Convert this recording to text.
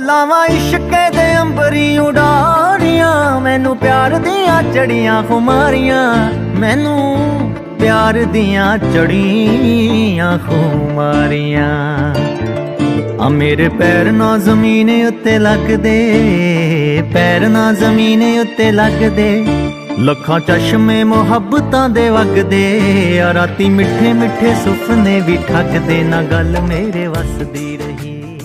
ਲਾਵਾਂ ਇਸ਼ਕੇ ਦੇ ਅੰਬਰੀ ਉਡਾਰੀਆਂ, ਮੈਨੂੰ ਪਿਆਰ ਦੀਆਂ ਚੜੀਆਂ ਖੁਮਾਰੀਆਂ, ਮੈਨੂੰ ਪਿਆਰ ਦੀਆਂ ਚੜੀਆਂ ਖੁਮਾਰੀਆਂ। ਆ ਮੇਰੇ ਪੈਰ ਨਾ ਜ਼ਮੀਨ ਉੱਤੇ ਲੱਗਦੇ, ਪੈਰ ਨਾ ਜ਼ਮੀਨ ਉੱਤੇ ਲੱਗਦੇ। ਲੱਖਾਂ ਚਸ਼ਮੇ ਮੁਹੱਬਤਾਂ ਦੇ ਵਗਦੇ, ਆ ਰਾਤੀ ਮਿੱਠੇ ਮਿੱਠੇ ਸੁਪਨੇ ਵੀ ਠੱਗਦੇ, ਨਾ ਗੱਲ ਮੇਰੇ ਵੱਸਦੀ ਰਹੀ।